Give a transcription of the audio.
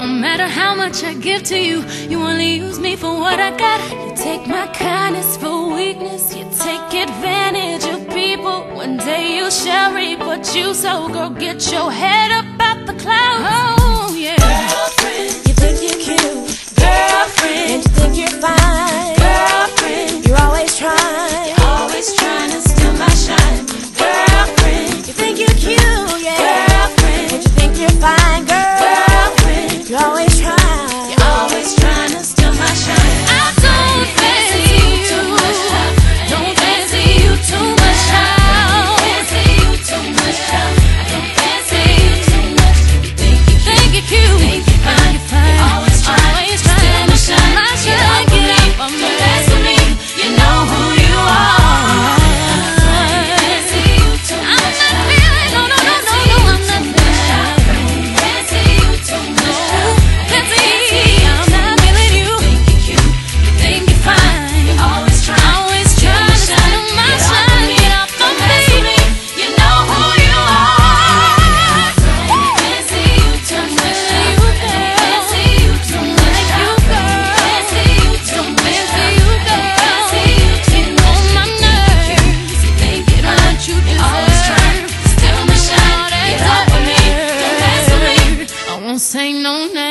No matter how much I give to you, you only use me for what I got. You take my kindness for weakness, you take advantage of people. One day you shall reap what you sow. Girl, get your head up out the clouds. Oh. say no name.